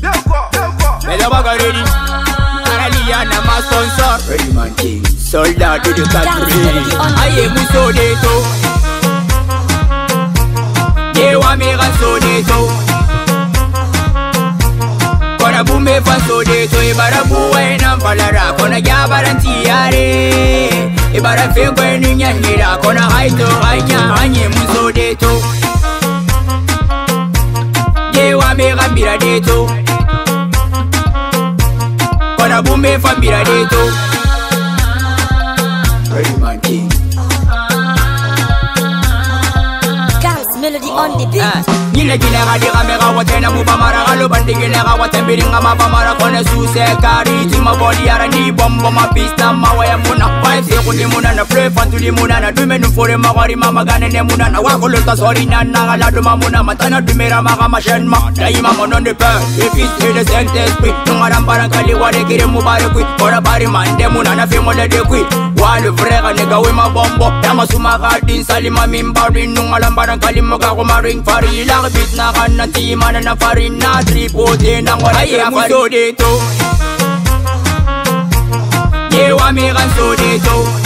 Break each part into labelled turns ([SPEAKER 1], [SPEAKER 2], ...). [SPEAKER 1] Belabagareli Aralia na masonsor Rayman King Soldat de country Aye musoneto Yewa mera soneto Kona bume fasoneto Ibara buwe na mpalara Kona jabara ntiyare Ibara fengwe ninyanyira Kona haito hanya hanye musoneto bume fabira deto ginekinega ah, diramega watena mubamaragalo bandigenega watembiringa mabamara kone suse kari timabodiara ni bombo mapista mawayamuna 5 sekundi munana ndo efantuli muna na dume nufore magwari ma magane ne muna na wakolota sori na naga la duma muna mata na dume ra maga mashenma na ima mono ne pe ifis to the saint espi tunga rambara kali ware kire mubare kui ora bari mande muna na fimo le de kui wale vrega nega we ma bombo ya masuma gadi salima mimbari nunga rambara kali moga kumaring fari la bit na kana ti mana na fari na tripote na ngora ya fari ye wa mi gan so de to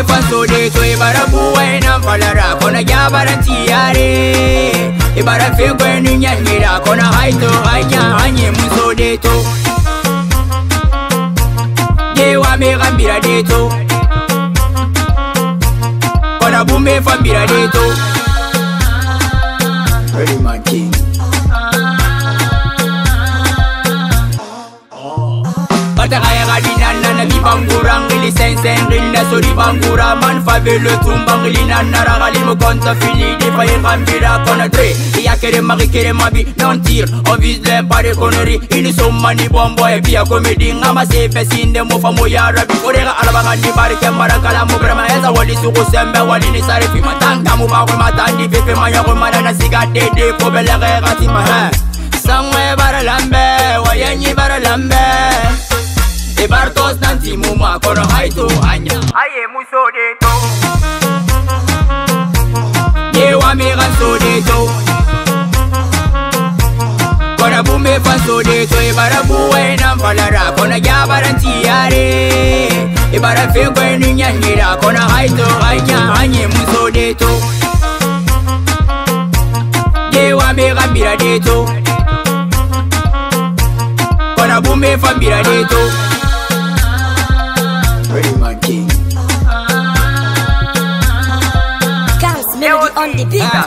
[SPEAKER 1] efansoleto ebarabuwaena mfalara kona jabarantiyare ebarafekoenunyanyira kona haito anya anye musoleto jewamehambira deto kona bumefambira deto batakayakadi libangura ngili sensengili neso libangura manifabeletumba ngili nanara gali mokonta filili fa ikambira kona tre iyakere makikere mabi nontir ovisle pare konori inisommani bombo ebia komedi ngamasefe sinde mofa moyarabi korega alabagandi barike marakala mobrama eza walisuku sembe walini sarefi matanga mobakwe matandi fefe manyakwe manana sika dede fobelegegasimahe sangwe baralambe wayanyi baralambe ati mu ma kọrọ aito anya. ayé mu sóde tó. yé wa mi e ra sóde tó. kọrọ bu mi fa sóde tó ibara bu wẹ̀ na nfalara kọna ya bara ti yare. ibara e fi gbẹ e ni nya yira kọna aito anya ayé mu sóde tó. yé wa mi ra mira de tó. kọna bu mi fa mira de tó. Chiquitita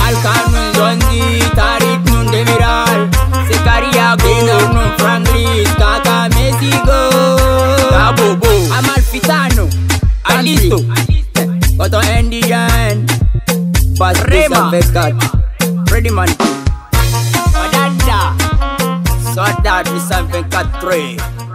[SPEAKER 1] Halkan mën zonë Tarik mën të viral Se karia gëndër në Francis Kaka Mexico Amalfitano Alisto Koto Indian Patrisa Vekat Freddy Manti Madanda Sodat Misan 3